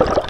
you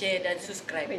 share dan subscribe.